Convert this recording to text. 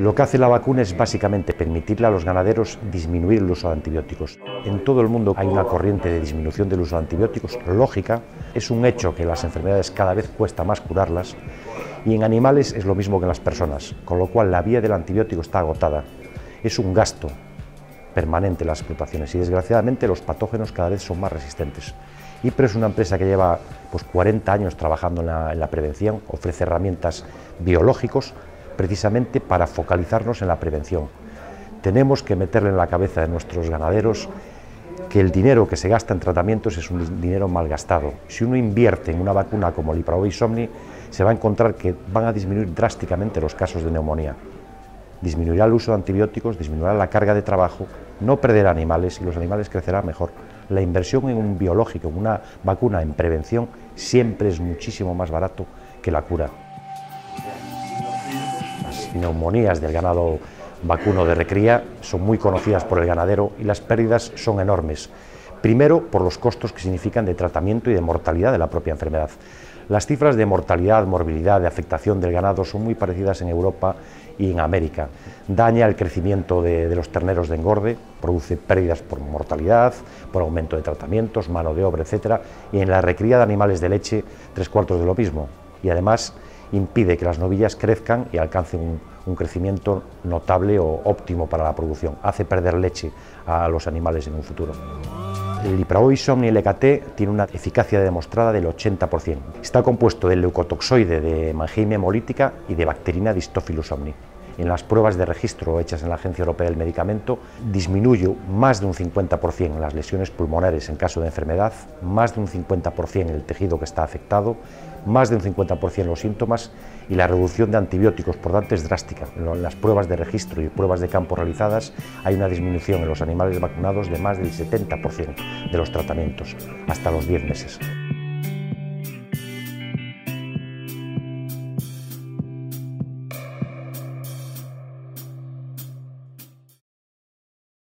Lo que hace la vacuna es básicamente permitirle a los ganaderos disminuir el uso de antibióticos. En todo el mundo hay una corriente de disminución del uso de antibióticos, lógica, es un hecho que las enfermedades cada vez cuesta más curarlas y en animales es lo mismo que en las personas, con lo cual la vía del antibiótico está agotada. Es un gasto permanente las explotaciones y desgraciadamente los patógenos cada vez son más resistentes. IPRE es una empresa que lleva pues, 40 años trabajando en la, en la prevención, ofrece herramientas biológicos precisamente para focalizarnos en la prevención. Tenemos que meterle en la cabeza de nuestros ganaderos que el dinero que se gasta en tratamientos es un dinero mal gastado. Si uno invierte en una vacuna como el Somni, se va a encontrar que van a disminuir drásticamente los casos de neumonía disminuirá el uso de antibióticos, disminuirá la carga de trabajo, no perderá animales y los animales crecerán mejor. La inversión en un biológico, en una vacuna en prevención, siempre es muchísimo más barato que la cura. Neumonías del ganado vacuno de recría son muy conocidas por el ganadero y las pérdidas son enormes. Primero, por los costos que significan de tratamiento y de mortalidad de la propia enfermedad. Las cifras de mortalidad, morbilidad, de afectación del ganado son muy parecidas en Europa y en América. Daña el crecimiento de, los terneros de engorde, produce pérdidas por mortalidad, por aumento de tratamientos, mano de obra, etc. Y en la recría de animales de leche, tres cuartos de lo mismo. Y además impide que las novillas crezcan y alcancen un crecimiento notable o óptimo para la producción. Hace perder leche a los animales en un futuro. El Ipraoisomni LKT tiene una eficacia demostrada del 80%. Está compuesto del leucotoxoide de Mannheim hemolítica y de bacterina Distophilus omni. En las pruebas de registro hechas en la Agencia Europea del Medicamento disminuye más de un 50% las lesiones pulmonares en caso de enfermedad, más de un 50% el tejido que está afectado, más de un 50% los síntomas y la reducción de antibióticos, por tanto, es drástica. En las pruebas de registro y pruebas de campo realizadas hay una disminución en los animales vacunados de más del 70% de los tratamientos, hasta los 10 meses.